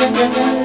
Musik